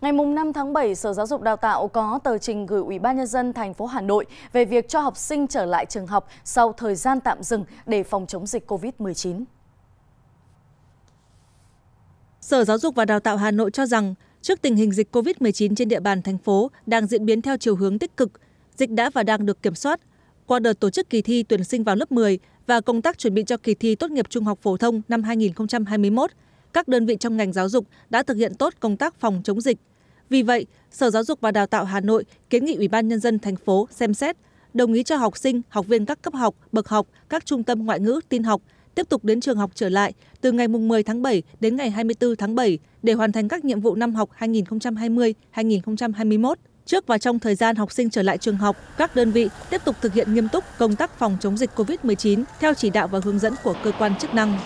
Ngày 5 tháng 7, Sở Giáo dục Đào tạo có tờ trình gửi Ủy ban nhân dân thành phố Hà Nội về việc cho học sinh trở lại trường học sau thời gian tạm dừng để phòng chống dịch COVID-19. Sở Giáo dục và Đào tạo Hà Nội cho rằng, trước tình hình dịch COVID-19 trên địa bàn thành phố đang diễn biến theo chiều hướng tích cực, dịch đã và đang được kiểm soát. Qua đợt tổ chức kỳ thi tuyển sinh vào lớp 10 và công tác chuẩn bị cho kỳ thi tốt nghiệp trung học phổ thông năm 2021, các đơn vị trong ngành giáo dục đã thực hiện tốt công tác phòng chống dịch. Vì vậy, Sở Giáo dục và Đào tạo Hà Nội kiến nghị Ủy ban nhân dân thành phố xem xét đồng ý cho học sinh, học viên các cấp học, bậc học, các trung tâm ngoại ngữ, tin học tiếp tục đến trường học trở lại từ ngày 10 tháng 7 đến ngày 24 tháng 7 để hoàn thành các nhiệm vụ năm học 2020-2021. Trước và trong thời gian học sinh trở lại trường học, các đơn vị tiếp tục thực hiện nghiêm túc công tác phòng chống dịch COVID-19 theo chỉ đạo và hướng dẫn của cơ quan chức năng.